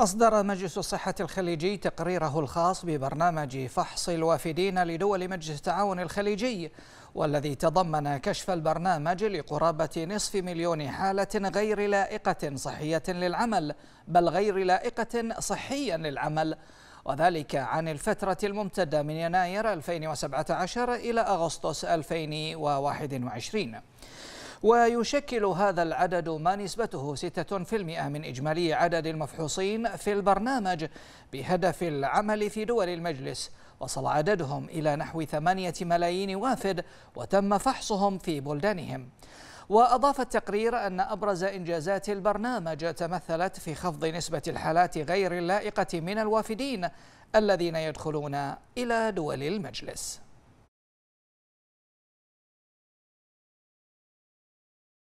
أصدر مجلس الصحة الخليجي تقريره الخاص ببرنامج فحص الوافدين لدول مجلس التعاون الخليجي والذي تضمن كشف البرنامج لقرابة نصف مليون حالة غير لائقة صحية للعمل بل غير لائقة صحيا للعمل. وذلك عن الفترة الممتدة من يناير 2017 إلى أغسطس 2021 ويشكل هذا العدد ما نسبته 6% من إجمالي عدد المفحوصين في البرنامج بهدف العمل في دول المجلس وصل عددهم إلى نحو ثمانية ملايين وافد وتم فحصهم في بلدانهم. وأضاف التقرير أن أبرز إنجازات البرنامج تمثلت في خفض نسبة الحالات غير اللائقة من الوافدين الذين يدخلون إلى دول المجلس.